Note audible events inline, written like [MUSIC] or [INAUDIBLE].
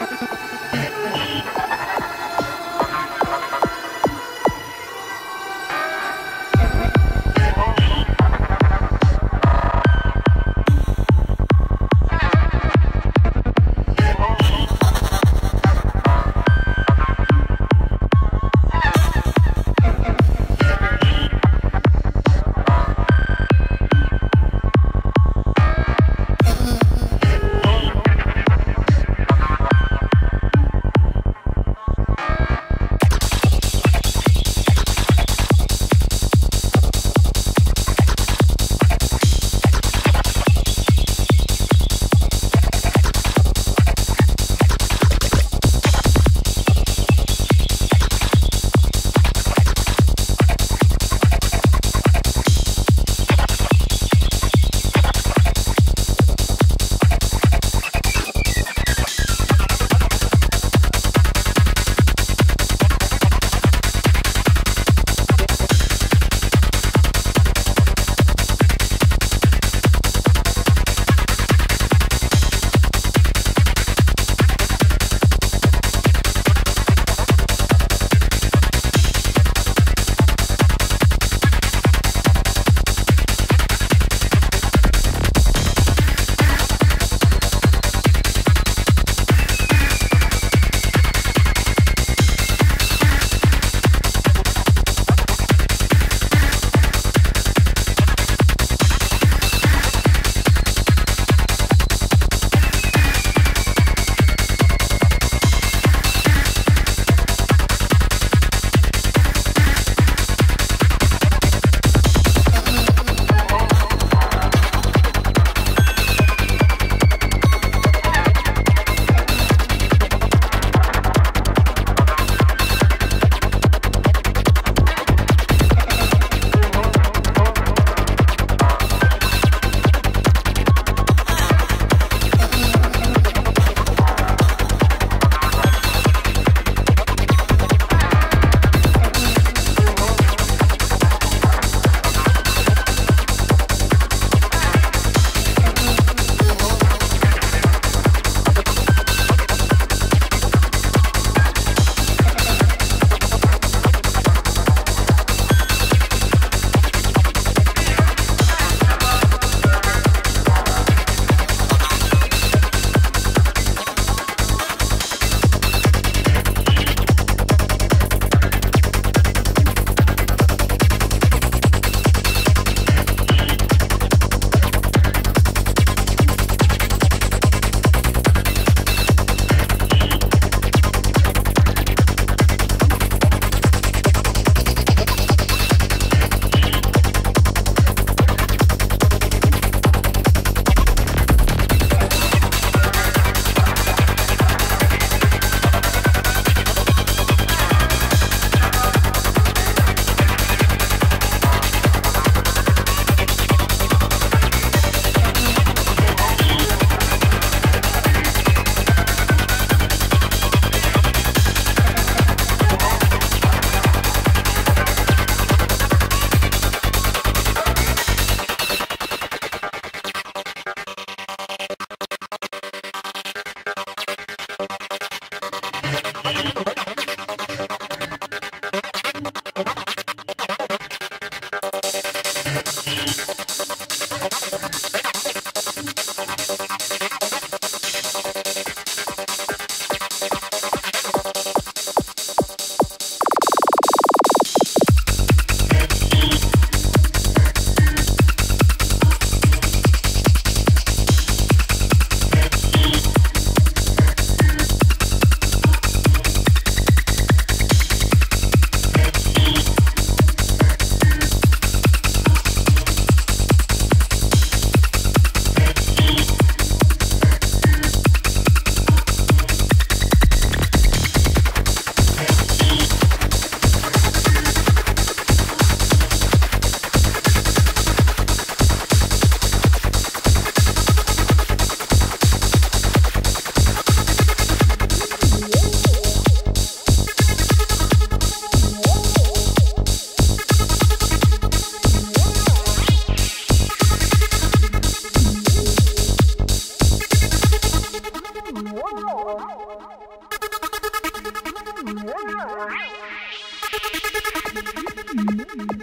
you [LAUGHS] Mm-hmm.